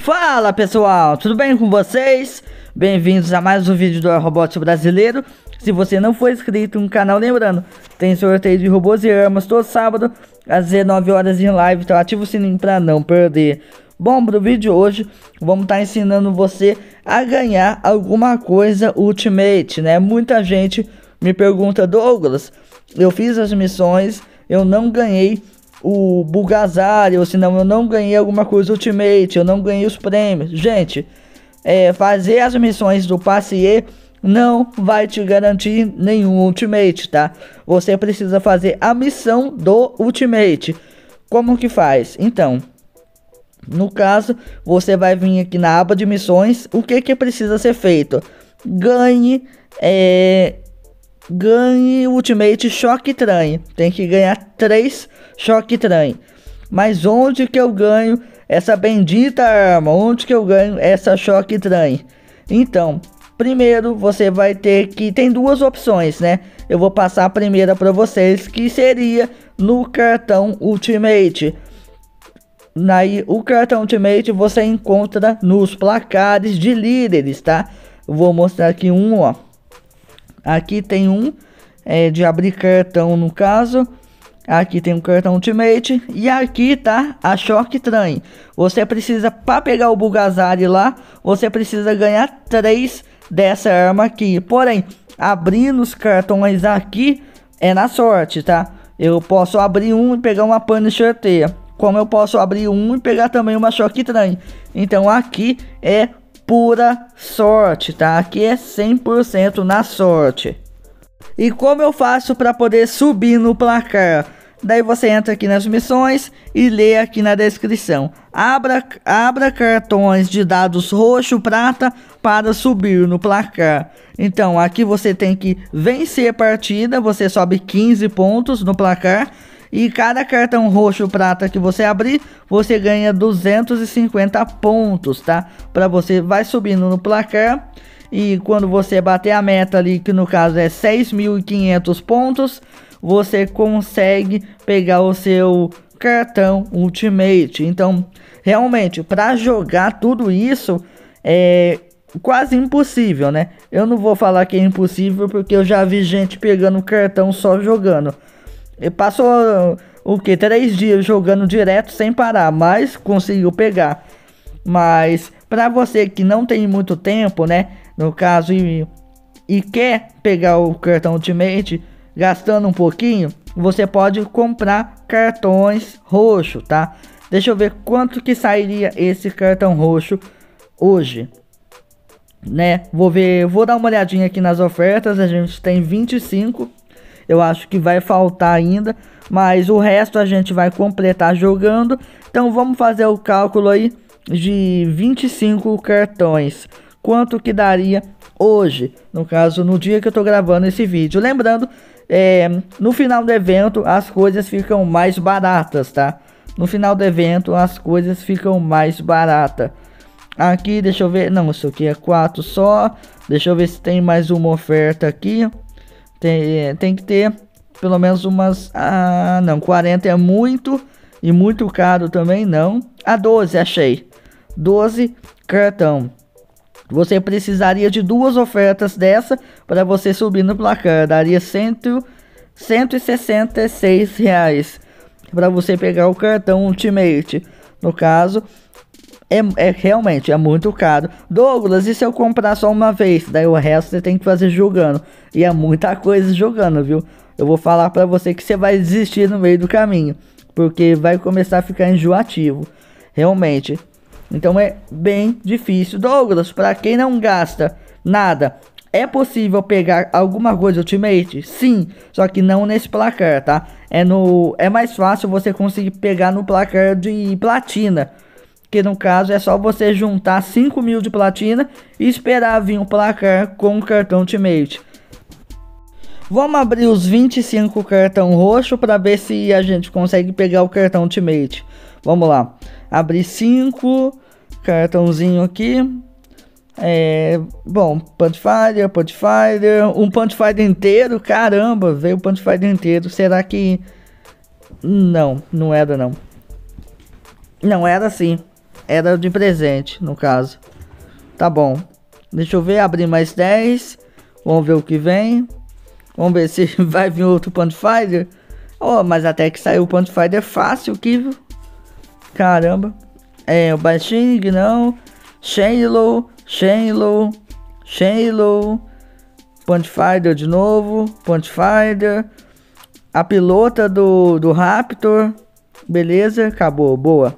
Fala pessoal, tudo bem com vocês? Bem-vindos a mais um vídeo do Robot Brasileiro. Se você não for inscrito no canal, lembrando, tem sorteio de robôs e armas todo sábado às 19 horas em live, então ativa o sininho para não perder. Bom, pro vídeo de hoje, vamos estar tá ensinando você a ganhar alguma coisa Ultimate, né? Muita gente me pergunta, Douglas, eu fiz as missões, eu não ganhei o Bulgazari, ou senão eu não ganhei alguma coisa Ultimate, eu não ganhei os prêmios. Gente, é, fazer as missões do passe não vai te garantir nenhum Ultimate, tá? Você precisa fazer a missão do Ultimate. Como que faz? Então, no caso, você vai vir aqui na aba de missões. O que que precisa ser feito? Ganhe é, ganhe Ultimate Choque Train. Tem que ganhar 3 Choque Train. Mas onde que eu ganho essa bendita arma? Onde que eu ganho essa Choque Train? Então, primeiro você vai ter que... Tem duas opções, né? Eu vou passar a primeira para vocês, que seria no cartão Ultimate. Aí, o cartão Ultimate você encontra nos placares de líderes, tá? Eu vou mostrar aqui um, ó. Aqui tem um é, de abrir cartão no caso. Aqui tem um cartão Ultimate. E aqui tá a Shock Train. Você precisa, para pegar o Bugazari lá, você precisa ganhar três dessa arma aqui. Porém, abrindo os cartões aqui é na sorte, tá? Eu posso abrir um e pegar uma Punisher T. Como eu posso abrir um e pegar também uma Shock Train. Então aqui é pura sorte, tá? Aqui é 100% na sorte. E como eu faço para poder subir no placar? Daí você entra aqui nas missões e lê aqui na descrição. Abra, abra cartões de dados roxo, prata para subir no placar. Então aqui você tem que vencer a partida, você sobe 15 pontos no placar e cada cartão roxo prata que você abrir, você ganha 250 pontos, tá? Para você vai subindo no placar. E quando você bater a meta ali, que no caso é 6.500 pontos, você consegue pegar o seu cartão Ultimate. Então, realmente, para jogar tudo isso é quase impossível, né? Eu não vou falar que é impossível porque eu já vi gente pegando cartão só jogando. Ele passou o que? Três dias jogando direto sem parar, mas conseguiu pegar. Mas para você que não tem muito tempo, né? No caso, e, e quer pegar o cartão Ultimate gastando um pouquinho, você pode comprar cartões roxo, tá? Deixa eu ver quanto que sairia esse cartão roxo hoje. Né? Vou ver, vou dar uma olhadinha aqui nas ofertas, a gente tem 25 eu acho que vai faltar ainda, mas o resto a gente vai completar jogando. Então vamos fazer o cálculo aí de 25 cartões. Quanto que daria hoje, no caso, no dia que eu tô gravando esse vídeo. Lembrando, é, no final do evento as coisas ficam mais baratas, tá? No final do evento as coisas ficam mais baratas. Aqui, deixa eu ver, não, isso aqui é 4 só. Deixa eu ver se tem mais uma oferta aqui. Tem, tem que ter pelo menos umas. Ah, não, 40 é muito. E muito caro também não. A 12, achei. 12 cartão. Você precisaria de duas ofertas dessa para você subir no placar. Daria cento, 166 reais para você pegar o cartão Ultimate. No caso, é, é, realmente é muito caro. Douglas, e se eu comprar só uma vez? Daí o resto você tem que fazer jogando. E é muita coisa jogando, viu? Eu vou falar para você que você vai desistir no meio do caminho, porque vai começar a ficar enjoativo. Realmente. Então é bem difícil. Douglas, para quem não gasta nada, é possível pegar alguma coisa Ultimate? Sim, só que não nesse placar, tá? É no é mais fácil você conseguir pegar no placar de platina que no caso é só você juntar 5 mil de platina e esperar vir um placar com o cartão Ultimate. Vamos abrir os 25 cartão roxo para ver se a gente consegue pegar o cartão Ultimate. Vamos lá. Abrir 5 cartãozinho aqui. É, bom, Punchfighter, Punchfighter, um Punchfighter inteiro, caramba, veio o Punchfighter inteiro. Será que não, não era não. Não era assim. Era de presente, no caso. Tá bom. Deixa eu ver, abrir mais 10. Vamos ver o que vem. Vamos ver se vai vir outro Pathfinder. Oh, mas até que saiu o Pathfinder fácil aqui, Caramba. É, o Baixing, não. Shenlow, Shenlow, Shenlow. Pathfinder de novo. Pathfinder. A pilota do, do Raptor. Beleza, acabou, boa.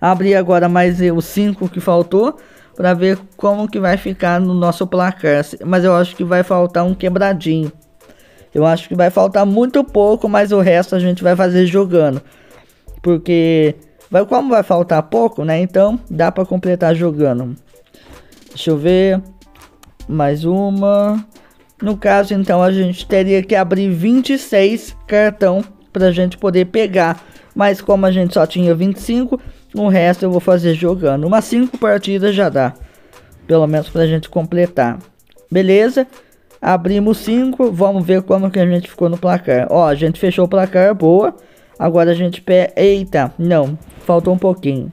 Abri agora mais os 5 que faltou para ver como que vai ficar no nosso placar. Mas eu acho que vai faltar um quebradinho. Eu acho que vai faltar muito pouco, mas o resto a gente vai fazer jogando. Porque vai como vai faltar pouco, né? Então dá para completar jogando. Deixa eu ver. Mais uma. No caso, então, a gente teria que abrir 26 cartão para a gente poder pegar. Mas como a gente só tinha 25, o resto eu vou fazer jogando. Umas 5 partidas já dá. Pelo menos para a gente completar. Beleza? Abrimos 5. Vamos ver como que a gente ficou no placar. Ó, a gente fechou o placar, boa. Agora a gente pega... Eita, não. Faltou um pouquinho.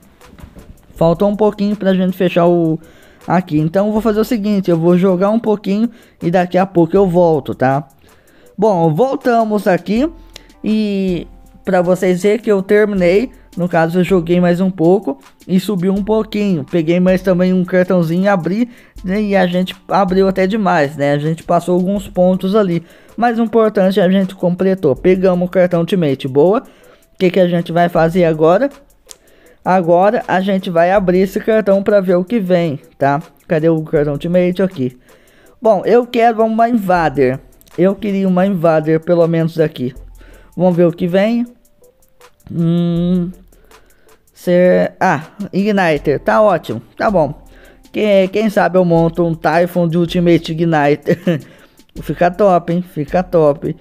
Faltou um pouquinho para a gente fechar o... Aqui. Então eu vou fazer o seguinte. Eu vou jogar um pouquinho e daqui a pouco eu volto, tá? Bom, voltamos aqui. E para vocês verem que eu terminei. No caso, eu joguei mais um pouco e subiu um pouquinho. Peguei mais também um cartãozinho e abri. Né, e a gente abriu até demais, né? A gente passou alguns pontos ali. Mas o importante é a gente completou. Pegamos o cartão Ultimate, boa. O que, que a gente vai fazer agora? Agora a gente vai abrir esse cartão para ver o que vem, tá? Cadê o cartão Ultimate aqui? Bom, eu quero uma Invader. Eu queria uma Invader, pelo menos aqui. Vamos ver o que vem. Hum, ser... Ah, Igniter. Tá ótimo. Tá bom. Quem, quem sabe eu monto um Typhon de Ultimate Igniter. Fica top, hein? Fica top.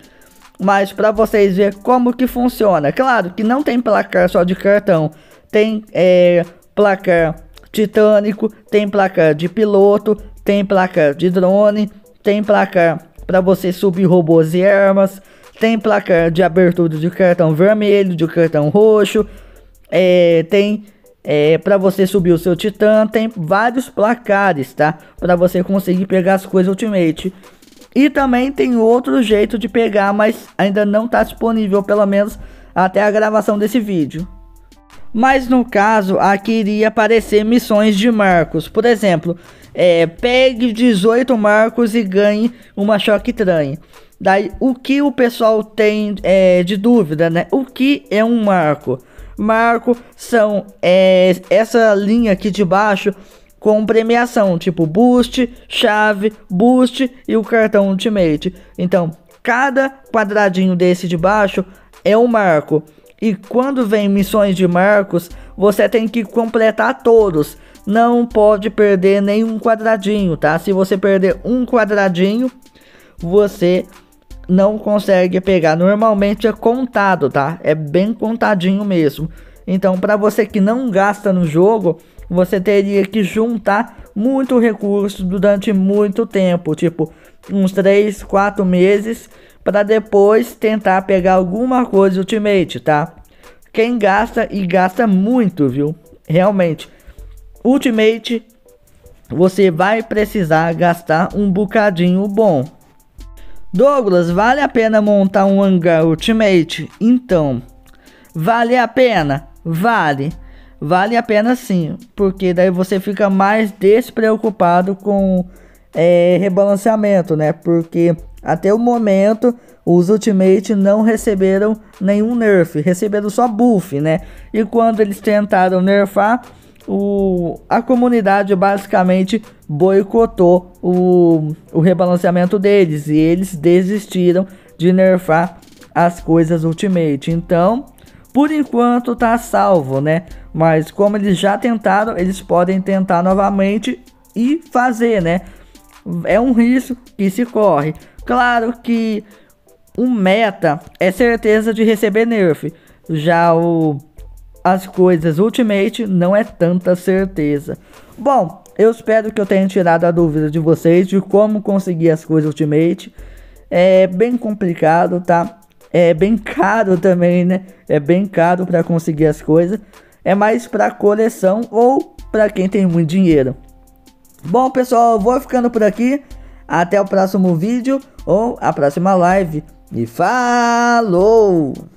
Mas para vocês verem como que funciona. Claro que não tem placar só de cartão. Tem é, placar titânico, tem placar de piloto, tem placar de drone, tem placar para você subir robôs e armas, tem placar de abertura de cartão vermelho, de cartão roxo, é, tem é, para você subir o seu titã, tem vários placares, tá? Para você conseguir pegar as coisas Ultimate. E também tem outro jeito de pegar, mas ainda não está disponível, pelo menos até a gravação desse vídeo. Mas no caso, aqui iria aparecer missões de marcos. Por exemplo, é, pegue 18 marcos e ganhe uma choque trem. Daí, o que o pessoal tem é, de dúvida, né? O que é um marco? Marco são é, essa linha aqui de baixo com premiação, tipo boost, chave, boost e o cartão Ultimate. Então, cada quadradinho desse de baixo é um marco. E quando vem missões de marcos, você tem que completar todos. Não pode perder nenhum quadradinho, tá? Se você perder um quadradinho, você não consegue pegar. Normalmente é contado, tá? É bem contadinho mesmo. Então, para você que não gasta no jogo, você teria que juntar muito recurso durante muito tempo, tipo uns 3, 4 meses, para depois tentar pegar alguma coisa Ultimate, tá? Quem gasta e gasta muito, viu? Realmente, Ultimate você vai precisar gastar um bocadinho bom. Douglas, vale a pena montar um hangar Ultimate? Então, vale a pena? Vale vale a pena sim, porque daí você fica mais despreocupado com é, rebalanceamento, né? Porque até o momento os Ultimate não receberam nenhum nerf, receberam só buff, né? E quando eles tentaram nerfar, o, a comunidade basicamente boicotou o, o rebalanceamento deles e eles desistiram de nerfar as coisas Ultimate. Então, por enquanto tá salvo, né? Mas como eles já tentaram, eles podem tentar novamente e fazer, né? É um risco que se corre. Claro que o meta é certeza de receber nerf. Já o as coisas Ultimate não é tanta certeza. Bom, eu espero que eu tenha tirado a dúvida de vocês de como conseguir as coisas Ultimate. É bem complicado, tá? é bem caro também, né? É bem caro para conseguir as coisas. é mais para coleção ou para quem tem muito dinheiro. Bom, pessoal, vou ficando por aqui. Até o próximo vídeo ou a próxima live. E falou!